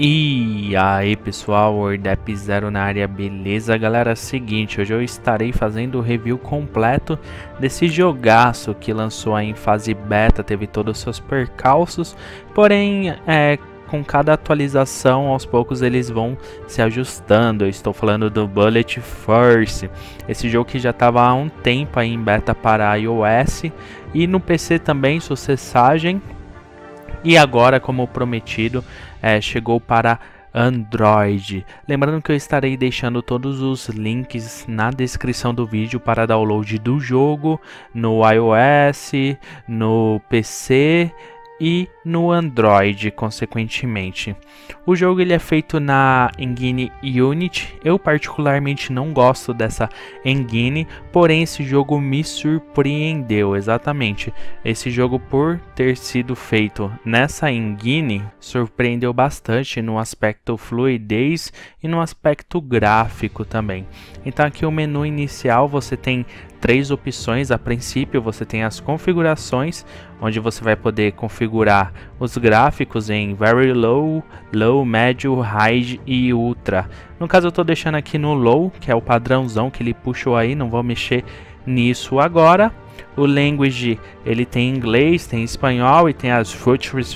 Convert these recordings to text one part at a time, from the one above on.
E aí pessoal, Wordap Zero na área, beleza galera? Seguinte, hoje eu estarei fazendo o review completo desse jogaço que lançou aí em fase beta, teve todos os seus percalços, porém é, com cada atualização aos poucos eles vão se ajustando. Eu estou falando do Bullet Force, esse jogo que já estava há um tempo aí em beta para iOS e no PC também, sucessagem e agora, como prometido, é, chegou para Android. Lembrando que eu estarei deixando todos os links na descrição do vídeo para download do jogo no iOS, no PC e no Android, consequentemente. O jogo ele é feito na engine Unity. Eu particularmente não gosto dessa engine, porém esse jogo me surpreendeu exatamente. Esse jogo por ter sido feito nessa engine surpreendeu bastante no aspecto fluidez e no aspecto gráfico também. Então aqui o menu inicial você tem três opções. A princípio, você tem as configurações, onde você vai poder configurar os gráficos em Very Low, Low, Médio, High e Ultra. No caso, eu estou deixando aqui no Low, que é o padrãozão que ele puxou aí, não vou mexer nisso agora. O language, ele tem inglês, tem espanhol e tem as features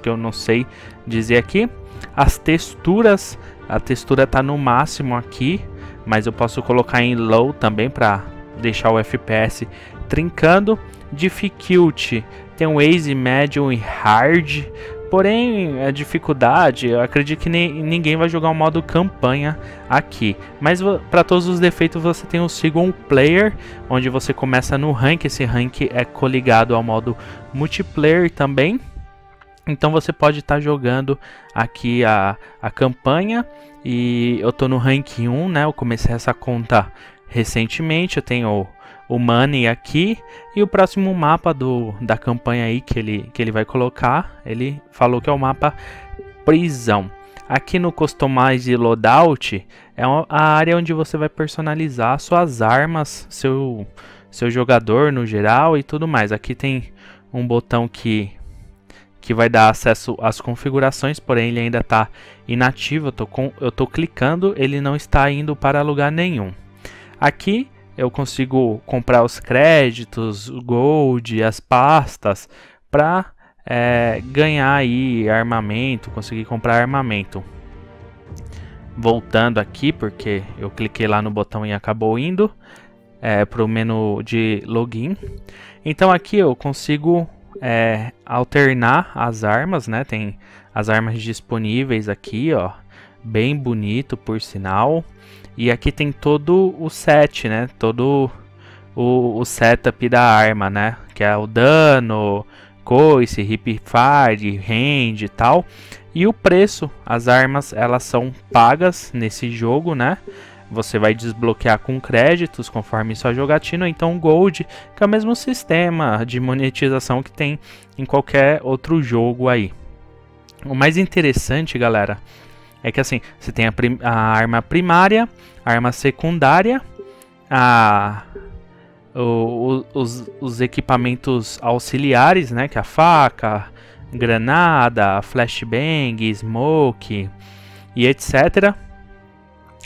que eu não sei dizer aqui. As texturas, a textura está no máximo aqui, mas eu posso colocar em low também para deixar o FPS trincando. Difficulty tem um easy, medium e hard. Porém, a dificuldade, eu acredito que nem, ninguém vai jogar o modo campanha aqui. Mas para todos os defeitos você tem o single player, onde você começa no rank. Esse rank é coligado ao modo multiplayer também. Então você pode estar tá jogando aqui a, a campanha e eu tô no rank 1, né? Eu comecei essa conta recentemente. Eu tenho o, Money aqui e o próximo mapa do, da campanha aí que ele, que ele vai colocar, ele falou que é o mapa prisão. Aqui no Customize Loadout é a área onde você vai personalizar suas armas, seu, seu jogador no geral e tudo mais. Aqui tem um botão que, que vai dar acesso às configurações, porém ele ainda está inativo. Eu tô clicando, ele não está indo para lugar nenhum. Aqui eu consigo comprar os créditos, o gold, as pastas para é, ganhar aí armamento, conseguir comprar armamento. Voltando aqui, porque eu cliquei lá no botão e acabou indo é, para o menu de login. Então aqui eu consigo é, alternar as armas, né? Tem as armas disponíveis aqui, ó, bem bonito por sinal. E aqui tem todo o set, né? Todo o, o setup da arma, né? Que é o dano, coice, hip fire, range e tal. E o preço, as armas elas são pagas nesse jogo, né? Você vai desbloquear com créditos conforme sua jogatina, então Gold, que é o mesmo sistema de monetização que tem em qualquer outro jogo aí. O mais interessante, galera, é que assim, você tem a, a arma primária, a arma secundária, a, o, os, os equipamentos auxiliares, né? Que é a faca, granada, flashbang, smoke e etc.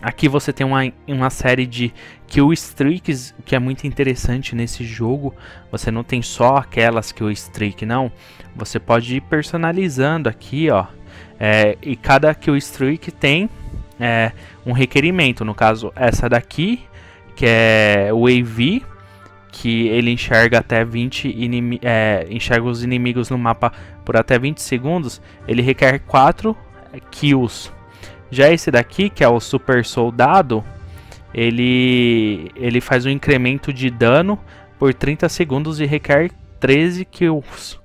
Aqui você tem uma, uma série de kill streaks que é muito interessante nesse jogo. Você não tem só aquelas kill streak, não. Você pode ir personalizando aqui, ó. É, e cada kill streak tem é, um requerimento. No caso, essa daqui, que é o AV, que ele enxerga até 20 é, enxerga os inimigos no mapa por até 20 segundos, ele requer 4 kills. Já esse daqui, que é o super soldado, ele, ele faz um incremento de dano por 30 segundos e requer 13 kills.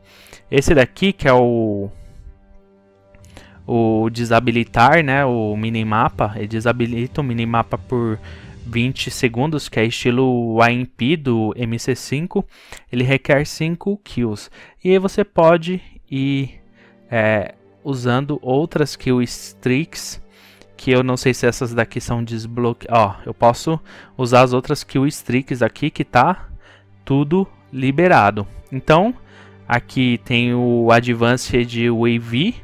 Esse daqui, que é o o desabilitar, né, o minimapa, ele desabilita o minimapa por 20 segundos, que é estilo AMP do MC5, ele requer 5 kills. E aí você pode ir é, usando outras kill streaks, que eu não sei se essas daqui são desbloqueadas. Ó, eu posso usar as outras kill streaks aqui, que tá tudo liberado. Então, aqui tem o Advanced Wave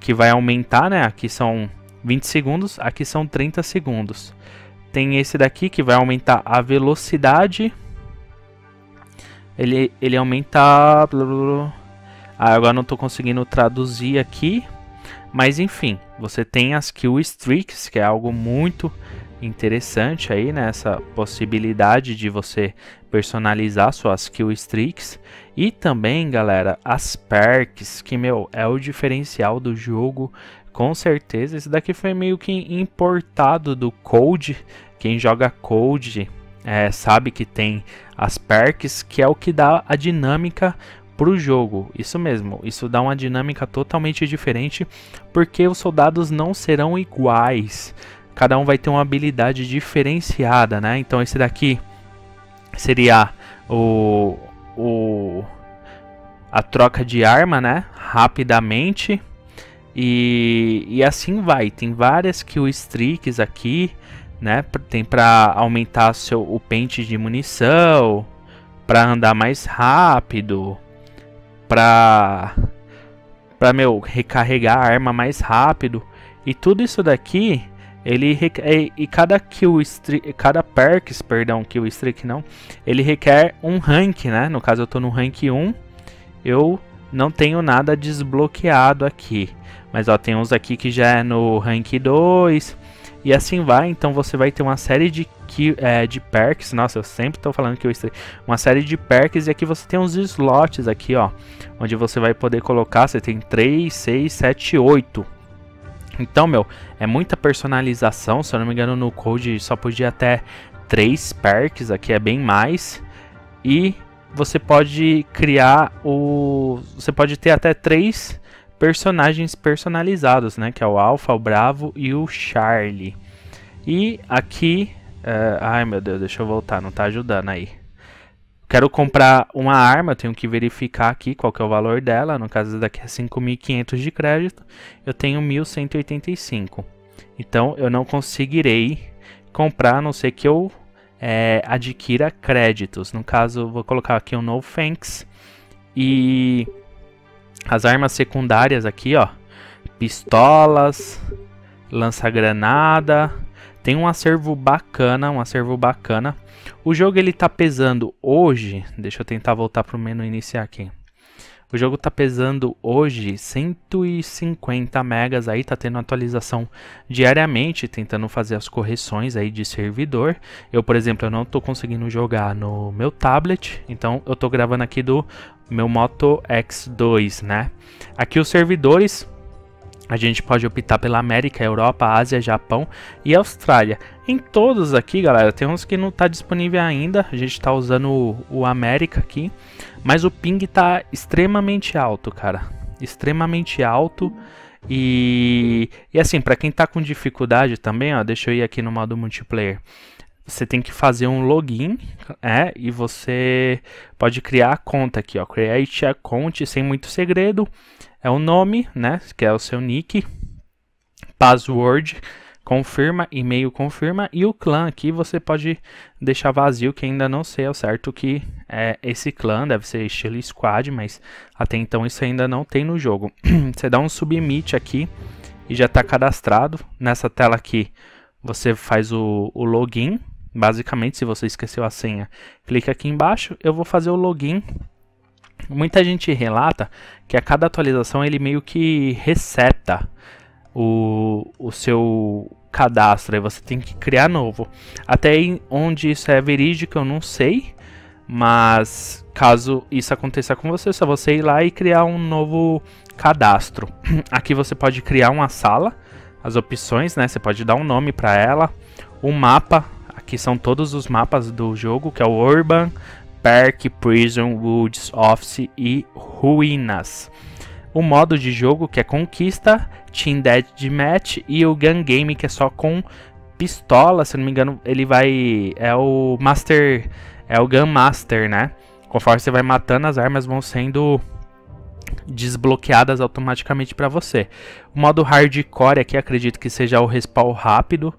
que vai aumentar, né? Aqui são 20 segundos, aqui são 30 segundos. Tem esse daqui que vai aumentar a velocidade. Ele, ele aumenta... Ah, agora não estou conseguindo traduzir aqui. Mas enfim, você tem as kill streaks, que é algo muito interessante aí, né? Possibilidade de você personalizar suas kill streaks. E também, galera, as perks, que, meu, é o diferencial do jogo com certeza, esse daqui foi meio que importado do Code. Quem joga Code é, sabe que tem as perks, que é o que dá a dinâmica pro jogo. Isso mesmo, isso dá uma dinâmica totalmente diferente, porque os soldados não serão iguais. Cada um vai ter uma habilidade diferenciada, né? Então esse daqui seria o, o a troca de arma, né? Rapidamente e, e assim vai. Tem várias kill streaks aqui, né? Tem para aumentar seu, o pente de munição, para andar mais rápido, para para meu recarregar a arma mais rápido. E tudo isso daqui, ele e, e cada kill streak, cada perks, perdão, kill streak não, ele requer um rank, né? No caso eu tô no rank 1, eu não tenho nada desbloqueado aqui. Mas ó, tem uns aqui que já é no rank 2 e assim vai. Então você vai ter uma série de, é, de perks. Nossa, eu sempre estou falando que eu estou. Uma série de perks e aqui você tem uns slots aqui, ó. Onde você vai poder colocar. Você tem 3, 6, 7, 8. Então, meu, é muita personalização. Se eu não me engano, no code só podia até 3 perks. Aqui é bem mais. E você pode criar o. Você pode ter até 3 personagens personalizados, né? Que é o Alpha, o Bravo e o Charlie. E aqui... Uh, ai meu Deus, deixa eu voltar, não tá ajudando aí. Quero comprar uma arma, tenho que verificar aqui qual que é o valor dela. No caso daqui é 5.500 de crédito, eu tenho 1.185. Então eu não conseguirei comprar, a não ser que eu é, adquira créditos. No caso, vou colocar aqui um novo Thanks e as armas secundárias aqui, ó. Pistolas, lança-granada. Tem um acervo bacana, um acervo bacana. O jogo ele tá pesando hoje, deixa eu tentar voltar pro menu iniciar aqui. O jogo tá pesando hoje 150 megas aí, tá tendo atualização diariamente, tentando fazer as correções aí de servidor. Eu, por exemplo, eu não tô conseguindo jogar no meu tablet, então eu tô gravando aqui do meu Moto X2, né? Aqui os servidores a gente pode optar pela América, Europa, Ásia, Japão e Austrália. Em todos aqui, galera, tem uns que não está disponível ainda. A gente está usando o, o, América aqui, mas o ping está extremamente alto, cara. Extremamente alto. E, e assim, para quem está com dificuldade também, ó, deixa eu ir aqui no modo multiplayer você tem que fazer um login, é, e você pode criar a conta aqui, ó, create a conta sem muito segredo, é o nome, né, que é o seu nick, password, confirma, e-mail confirma, e o clã aqui você pode deixar vazio, que ainda não sei ao certo que é esse clã, deve ser estilo squad, mas até então isso ainda não tem no jogo. você dá um submit aqui, e já está cadastrado, nessa tela aqui você faz o, o login, Basicamente, se você esqueceu a senha, clica aqui embaixo, eu vou fazer o login. Muita gente relata que a cada atualização ele meio que reseta o, o seu cadastro, aí você tem que criar novo. Até onde isso é verídico eu não sei, mas caso isso aconteça com você, é só você ir lá e criar um novo cadastro. Aqui você pode criar uma sala, as opções, né? Você pode dar um nome para ela, um mapa Aqui são todos os mapas do jogo, que é o Urban, Park, Prison, Woods, Office e Ruínas. O modo de jogo que é Conquista, Team Deathmatch e o Gun Game que é só com pistola, se não me engano, ele vai é o Master, é o Gun Master, né? Conforme você vai matando, as armas vão sendo desbloqueadas automaticamente para você. O modo Hardcore aqui acredito que seja o respawn rápido,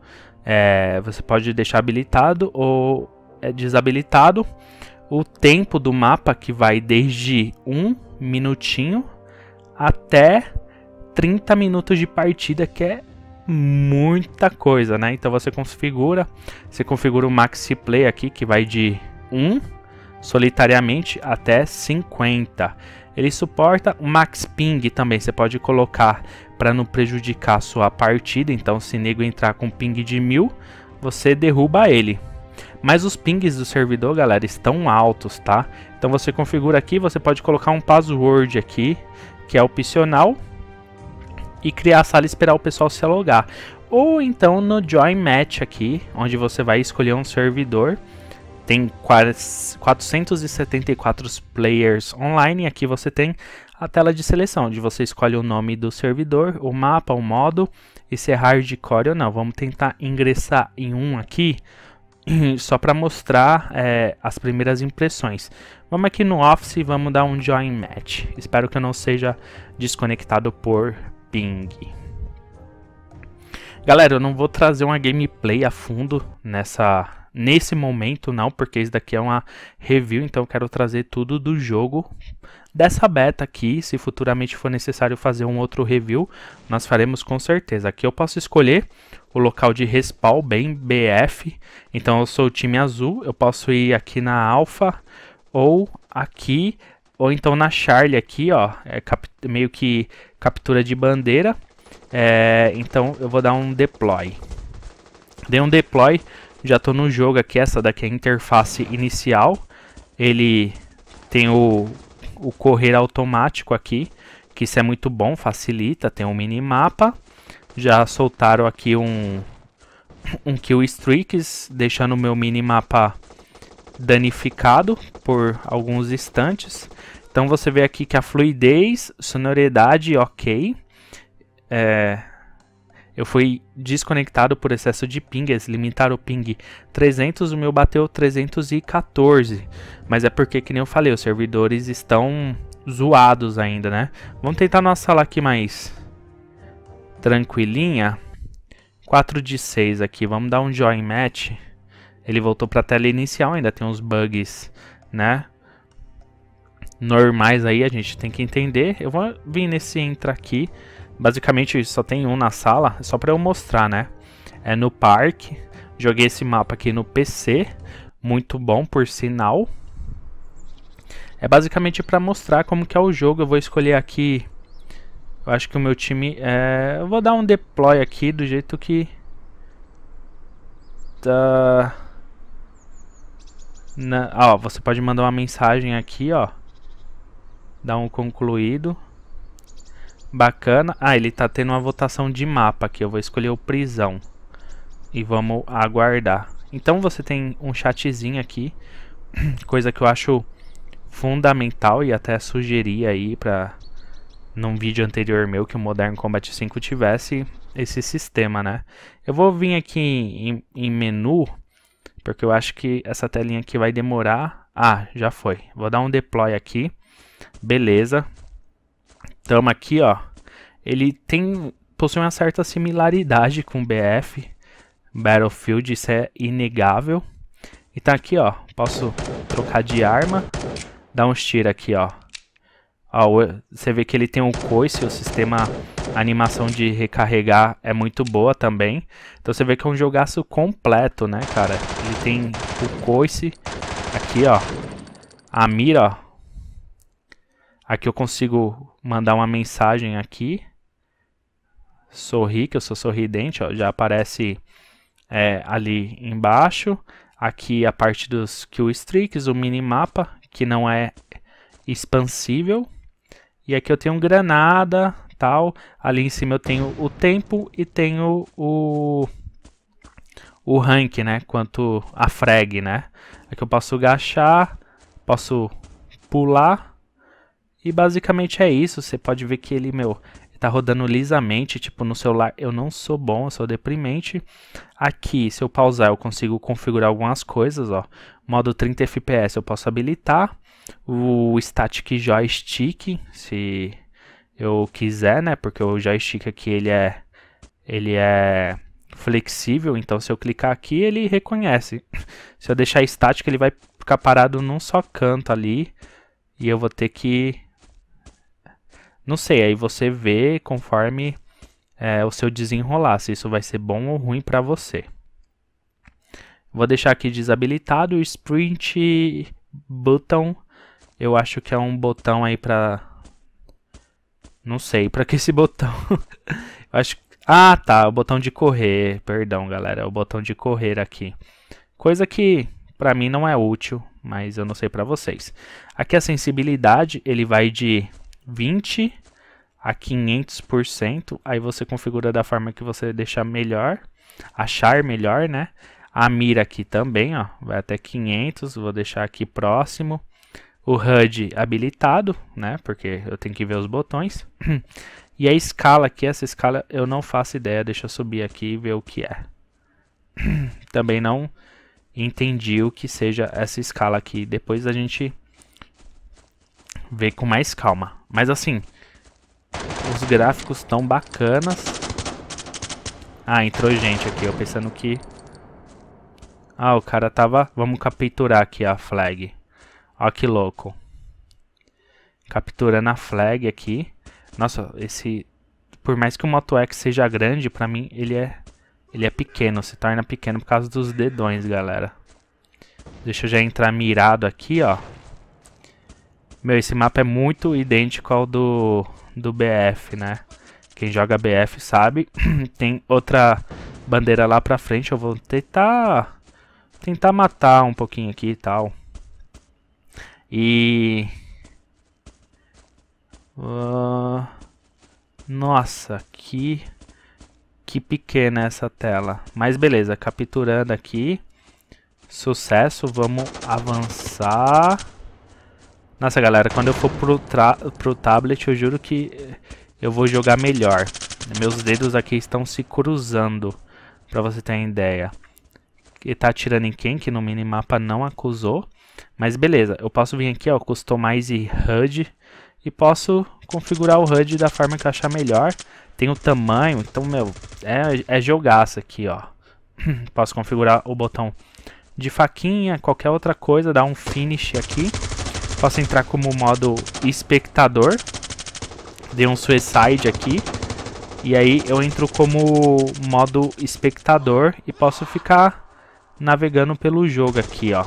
é, você pode deixar habilitado ou é, desabilitado o tempo do mapa que vai desde um minutinho até 30 minutos de partida, que é muita coisa, né? Então você configura, você configura o Maxi Play aqui, que vai de 1 solitariamente até 50. Ele suporta o Max Ping também, você pode colocar para não prejudicar a sua partida. Então, se nego entrar com ping de 1000, você derruba ele. Mas os pings do servidor, galera, estão altos, tá? Então você configura aqui, você pode colocar um password aqui, que é opcional, e criar a sala e esperar o pessoal se logar. Ou então no Join Match aqui, onde você vai escolher um servidor. Tem 474 players online. Aqui você tem a tela de seleção, onde você escolhe o nome do servidor, o mapa, o modo, e se é hardcore ou não. Vamos tentar ingressar em um aqui, só para mostrar é, as primeiras impressões. Vamos aqui no Office e vamos dar um Join Match. Espero que eu não seja desconectado por ping. Galera, eu não vou trazer uma gameplay a fundo nessa nesse momento não, porque isso daqui é uma review, então eu quero trazer tudo do jogo dessa beta aqui, se futuramente for necessário fazer um outro review, nós faremos com certeza. Aqui eu posso escolher o local de respawn, bem BF, então eu sou o time azul, eu posso ir aqui na Alpha ou aqui ou então na Charlie aqui, ó, é meio que captura de bandeira. É, então eu vou dar um deploy. Dei um deploy, já estou no jogo aqui, essa daqui é a interface inicial. Ele tem o, o correr automático aqui, que isso é muito bom, facilita, tem um minimapa. Já soltaram aqui um, um kill streaks, deixando o meu minimapa danificado por alguns instantes. Então você vê aqui que a fluidez, sonoridade, ok. É, eu fui desconectado por excesso de ping, eles limitaram o ping 300, o meu bateu 314. Mas é porque, que nem eu falei, os servidores estão zoados ainda, né? Vamos tentar numa sala aqui mais tranquilinha. 4 de 6 aqui, vamos dar um join match. Ele voltou para a tela inicial, ainda tem uns bugs, né? normais aí, a gente tem que entender. Eu vou vir nesse entra aqui. Basicamente só tem um na sala, só para eu mostrar, né? É no parque. Joguei esse mapa aqui no PC, muito bom por sinal. É basicamente para mostrar como que é o jogo. Eu vou escolher aqui. Eu acho que o meu time é. Eu vou dar um deploy aqui do jeito que. Tá. Na... Ó, você pode mandar uma mensagem aqui, ó. Dá um concluído. Bacana. Ah, ele tá tendo uma votação de mapa aqui. Eu vou escolher o prisão. E vamos aguardar. Então você tem um chatzinho aqui. Coisa que eu acho fundamental e até sugeri aí para num vídeo anterior meu que o Modern Combat 5 tivesse esse sistema, né? Eu vou vir aqui em, em menu, porque eu acho que essa telinha aqui vai demorar. Ah, já foi. Vou dar um deploy aqui. Beleza. Tamo aqui, ó. Ele tem possui uma certa similaridade com BF Battlefield, isso é inegável. E tá aqui, ó. Posso trocar de arma, dar uns tiros aqui, ó. Ó, você vê que ele tem um coice, o sistema a animação de recarregar é muito boa também. Então você vê que é um jogaço completo, né, cara? Ele tem o coice aqui, ó. A mira, ó. Aqui eu consigo mandar uma mensagem aqui. Sorri, que eu sou sorridente, ó, já aparece é, ali embaixo. Aqui a parte dos kill streaks, o minimapa, que não é expansível. E aqui eu tenho granada, tal. Ali em cima eu tenho o tempo e tenho o o rank, né? Quanto a frag, né? Aqui eu posso agachar, posso pular e basicamente é isso. Você pode ver que ele, meu, tá rodando lisamente, tipo no celular eu não sou bom, eu sou deprimente. Aqui, se eu pausar, eu consigo configurar algumas coisas, ó. Modo 30 FPS eu posso habilitar. O Static Joystick, se eu quiser, né? Porque o joystick aqui ele é ele é flexível, então se eu clicar aqui ele reconhece. Se eu deixar estático, ele vai ficar parado num só canto ali e eu vou ter que Não sei, aí você vê conforme é, o seu desenrolar, se isso vai ser bom ou ruim para você. Vou deixar aqui desabilitado o Sprint Button. Eu acho que é um botão aí para Não sei, para que esse botão? Eu acho Ah, tá, o botão de correr. Perdão, galera, é o botão de correr aqui. Coisa que para mim não é útil, mas eu não sei para vocês. Aqui a sensibilidade, ele vai de 20 a 500%, aí você configura da forma que você deixar melhor, achar melhor, né? A mira aqui também, ó, vai até 500, vou deixar aqui próximo. O HUD habilitado, né? Porque eu tenho que ver os botões. E a escala aqui, essa escala eu não faço ideia, deixa eu subir aqui e ver o que é. Também não entendi o que seja essa escala aqui. Depois a gente vê com mais calma. Mas assim, os gráficos estão bacanas. Ah, entrou gente aqui, eu pensando que... Ah, o cara tava... Vamos capturar aqui a flag. Ó que louco. Capturando a flag aqui. Nossa, esse... Por mais que o Moto X seja grande, pra mim ele é... Ele é pequeno, se torna pequeno por causa dos dedões, galera. Deixa eu já entrar mirado aqui, ó. Meu, esse mapa é muito idêntico ao do do BF, né? Quem joga BF sabe. Tem outra bandeira lá pra frente. Eu vou tentar tentar matar um pouquinho aqui e tal. E uh... nossa, que que pequena essa tela. Mas beleza, capturando aqui. Sucesso, vamos avançar. Nossa, galera, quando eu for pro, pro tablet, eu juro que eu vou jogar melhor. Meus dedos aqui estão se cruzando, pra você ter uma ideia. Ele tá atirando em quem, que no minimapa não acusou. Mas beleza, eu posso vir aqui, ó, Customize HUD. E posso configurar o HUD da forma que eu achar melhor. Tem o tamanho, então, meu, é, é jogaço aqui, ó. posso configurar o botão de faquinha, qualquer outra coisa, dar um finish aqui. Posso entrar como modo espectador. Dei um suicide aqui. E aí eu entro como modo espectador e posso ficar navegando pelo jogo aqui, ó.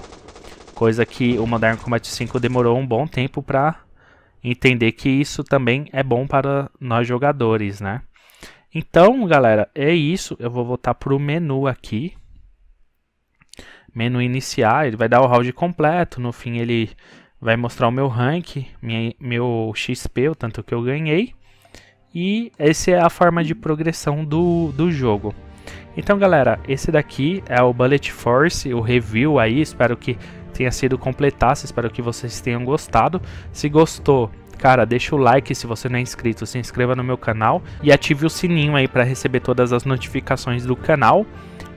Coisa que o Modern Combat 5 demorou um bom tempo para entender que isso também é bom para nós jogadores, né? Então, galera, é isso. Eu vou voltar para o menu aqui. Menu iniciar, ele vai dar o round completo. No fim, ele vai mostrar o meu rank, minha, meu XP, o tanto que eu ganhei. E essa é a forma de progressão do, do jogo. Então galera, esse daqui é o Bullet Force, o review aí, espero que tenha sido completado, espero que vocês tenham gostado. Se gostou, cara, deixa o like se você não é inscrito, se inscreva no meu canal e ative o sininho aí para receber todas as notificações do canal.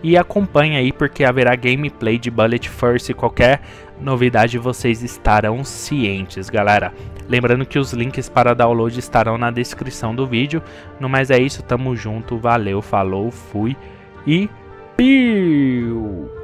E acompanhe aí porque haverá gameplay de Bullet Force, qualquer novidade vocês estarão cientes, galera. Lembrando que os links para download estarão na descrição do vídeo. No mais é isso, tamo junto, valeu, falou, fui e piu!